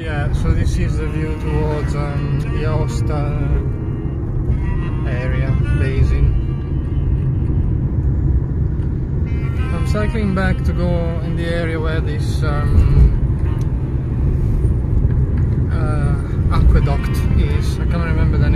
Yeah, so this is the view towards um, the Aosta area, basin. I'm cycling back to go in the area where this um, uh, aqueduct is. I can't remember the.